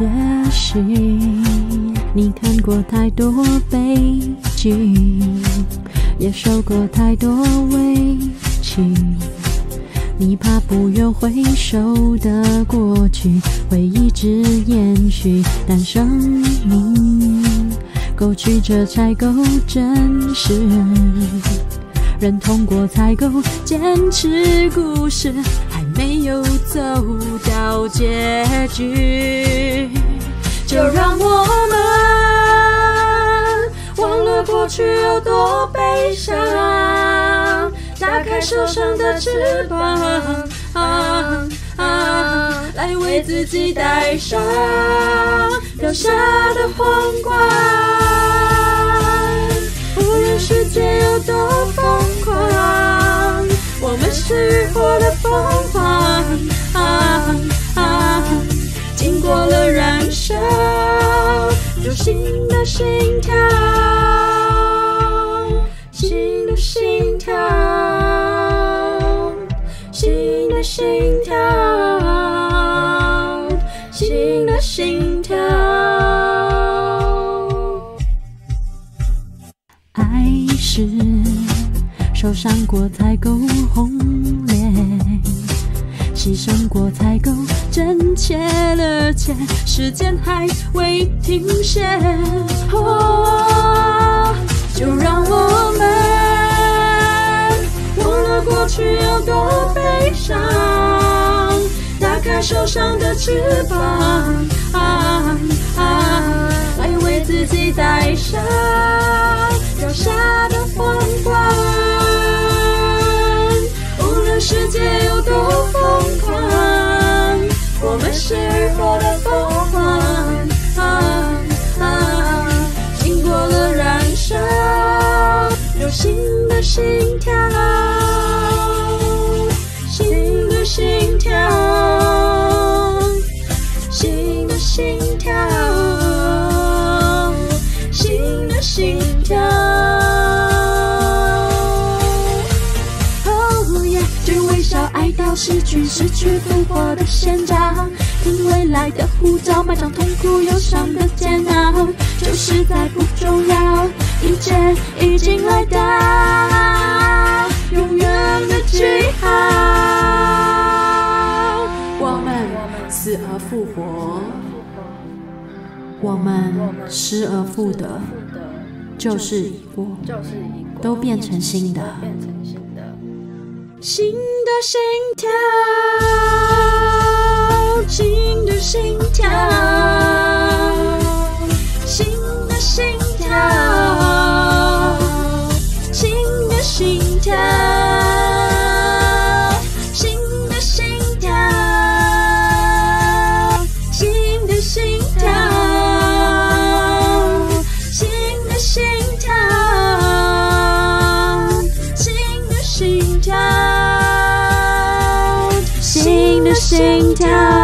也许你看过太多悲剧，也受过太多委屈，你怕不愿回首的过去会一直延续，但生命够曲折才够真实。人痛过才够坚持，故事没有走到结局，就让我们忘了过去有多悲伤，打开受伤的翅膀，来为自己戴上留下的皇冠。无论世界有多疯狂，我们是浴火的新的心跳，新的心跳，新的心跳，新的心跳。爱是受伤过才够轰烈，牺牲过才够真切，而且时间还未停歇。哦，就让我们忘了过去有多悲伤，打开受伤的翅膀，来为自己戴上。有新的心跳，新的心跳，新的心跳，新的心跳。只微笑爱到失去，失去复活的现场，听未来的呼召，埋葬痛苦忧伤的煎熬，旧时再不重要，一切已经来到永远的句号。我们死而复活，我们失而复得，旧事已过，都变成新的。新的心跳，心跳，新的心跳。新的心跳。